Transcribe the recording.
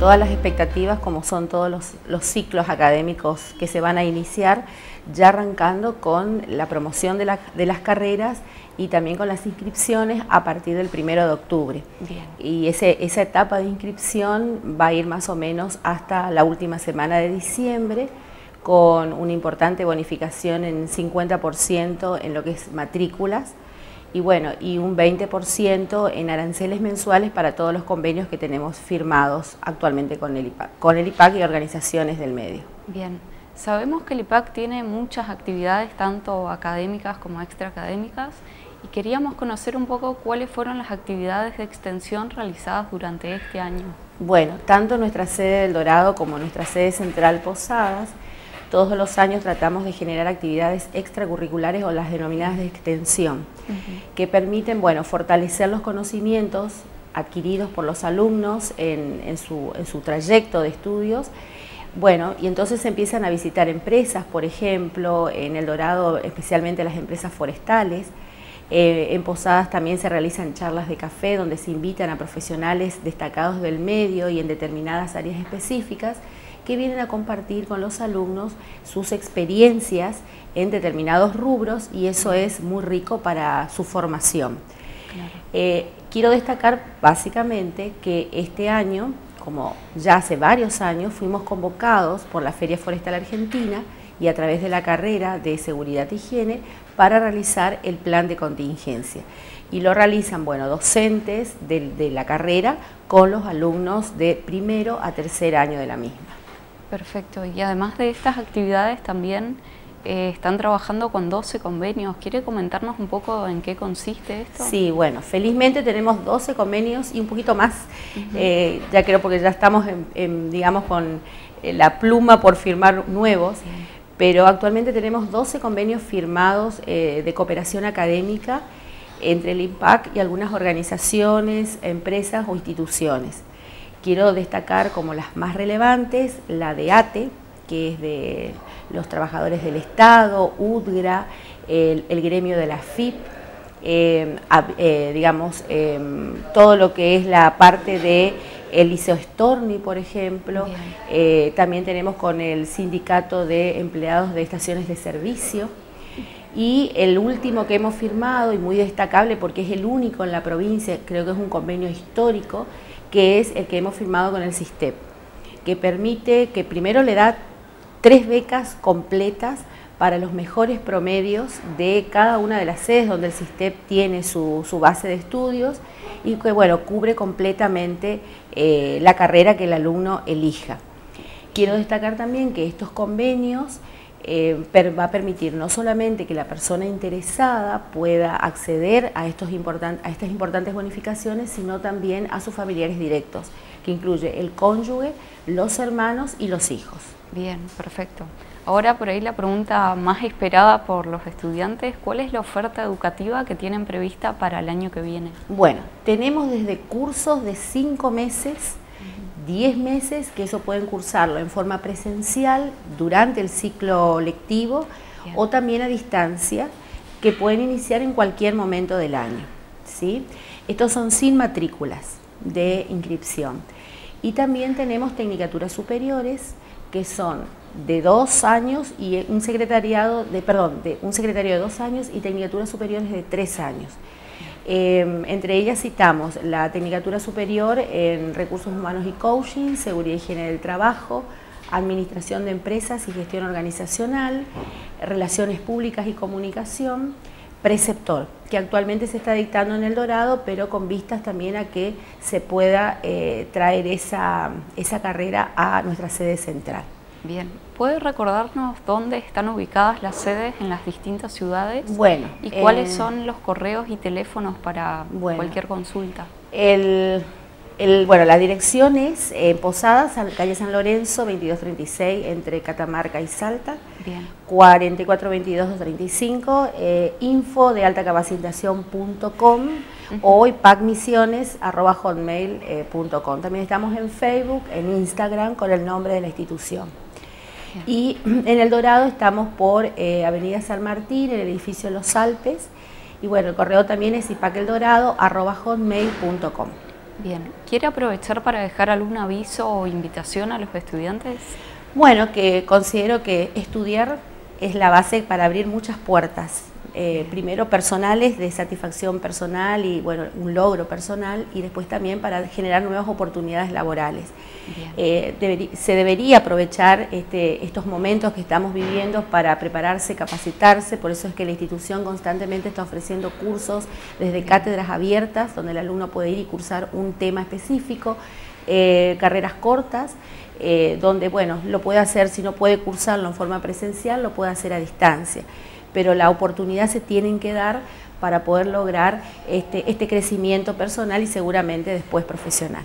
todas las expectativas, como son todos los, ciclos académicos que se van a iniciar, ya arrancando con la promoción de, las carreras y también con las inscripciones a partir del primero de octubre. Y esa etapa de inscripción va a ir más o menos hasta la última semana de diciembre, con una importante bonificación en 50% en lo que es matrículas y bueno, y un 20% en aranceles mensuales para todos los convenios que tenemos firmados actualmente con el IPAC, con el IPAC y organizaciones del medio. Bien, sabemos que el IPAC tiene muchas actividades, tanto académicas como extraacadémicas, y queríamos conocer un poco cuáles fueron las actividades de extensión realizadas durante este año. Bueno, tanto nuestra sede del Dorado como nuestra sede central Posadas todos los años tratamos de generar actividades extracurriculares o las denominadas de extensión, que permiten bueno, fortalecer los conocimientos adquiridos por los alumnos en, su, trayecto de estudios. Bueno, y entonces empiezan a visitar empresas, por ejemplo, en El Dorado, especialmente las empresas forestales. Eh, en Posadas también se realizan charlas de café donde se invitan a profesionales destacados del medio y en determinadas áreas específicas que vienen a compartir con los alumnos sus experiencias en determinados rubros y eso es muy rico para su formación. Eh, quiero destacar básicamente que este año, como ya hace varios años, fuimos convocados por la Feria Forestal Argentina y a través de la carrera de Seguridad e Higiene para realizar el plan de contingencia. Y lo realizan, bueno, docentes de la carrera con los alumnos de primero a tercer año de la misma. Perfecto, y además de estas actividades también eh, están trabajando con 12 convenios. ¿Quiere comentarnos un poco en qué consiste esto? Sí, bueno, felizmente tenemos 12 convenios y un poquito más, eh, ya creo porque ya estamos, en, digamos, con eh, la pluma por firmar nuevos, pero actualmente tenemos 12 convenios firmados de cooperación académica entre el IMPAC y algunas organizaciones, empresas o instituciones. Quiero destacar como las más relevantes la de ATE, que es de los trabajadores del Estado, UDGRA, el, gremio de la FIP, eh, eh, digamos, em, todo lo que es la parte de el Liceo Storni, por ejemplo, eh, también tenemos con el Sindicato de Empleados de Estaciones de Servicio, y el último que hemos firmado, y muy destacable porque es el único en la provincia, creo que es un convenio histórico, que es el que hemos firmado con el SISTEP, que permite, que primero le da tres becas completas para los mejores promedios de cada una de las sedes donde el SISTEP tiene su, base de estudios y que bueno, cubre completamente eh, la carrera que el alumno elija. Quiero destacar también que estos convenios eh, va a permitir no solamente que la persona interesada pueda acceder a, estos a estas importantes bonificaciones, sino también a sus familiares directos, que incluye el cónyuge, los hermanos y los hijos. Bien, perfecto. Ahora por ahí la pregunta más esperada por los estudiantes, ¿cuál es la oferta educativa que tienen prevista para el año que viene? Bueno, tenemos desde cursos de cinco meses 10 meses, que eso pueden cursarlo en forma presencial durante el ciclo lectivo o también a distancia, que pueden iniciar en cualquier momento del año. ¿sí? Estos son sin matrículas de inscripción. Y también tenemos tecnicaturas superiores, que son de dos años y un secretariado de, perdón, de un secretario de dos años y tecnicaturas superiores de tres años. Em, entre ellas citamos la Tecnicatura Superior en Recursos Humanos y Coaching, Seguridad y Higiene del Trabajo, Administración de Empresas y Gestión Organizacional, Relaciones Públicas y Comunicación, Preceptor, que actualmente se está dictando en El Dorado, pero con vistas también a que se pueda eh, traer esa carrera a nuestra sede central. Bien, ¿puede recordarnos dónde están ubicadas las sedes en las distintas ciudades? Bueno. ¿Y cuáles eh, son los correos y teléfonos para cualquier consulta? El, bueno, la dirección es eh, Posadas, calle San Lorenzo, 2236, entre Catamarca y Salta. Bien. 4422-235, eh, info de altacapacitación.com o ipacmisiones.hotmail.com. También estamos en Facebook, en Instagram con el nombre de la institución. Y en El Dorado estamos por eh, Avenida San Martín, en el edificio Los Alpes. Y bueno, el correo también es ipaqueldorado.com. Bien, ¿quiere aprovechar para dejar algún aviso o invitación a los estudiantes? Bueno, que considero que estudiar es la base para abrir muchas puertas. Eh, primero personales, de satisfacción personal y bueno, un logro personal y después también para generar nuevas oportunidades laborales. Eh, se debería aprovechar este, estos momentos que estamos viviendo para prepararse, capacitarse, por eso es que la institución constantemente está ofreciendo cursos desde cátedras abiertas, donde el alumno puede ir y cursar un tema específico, eh, carreras cortas, donde bueno, lo puede hacer, si no puede cursarlo en forma presencial, lo puede hacer a distancia pero la oportunidad se tienen que dar para poder lograr este, este crecimiento personal y seguramente después profesional.